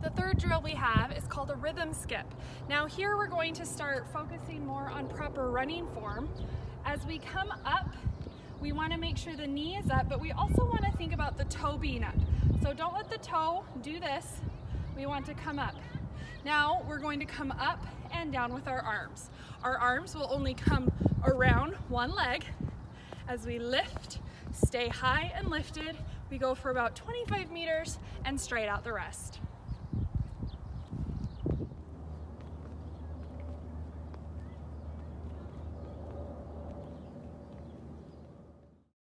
The third drill we have is called a rhythm skip. Now here we're going to start focusing more on proper running form. As we come up, we want to make sure the knee is up, but we also want to think about the toe being up. So don't let the toe do this. We want to come up. Now we're going to come up and down with our arms. Our arms will only come around one leg as we lift, stay high and lifted. We go for about 25 meters and straight out the rest.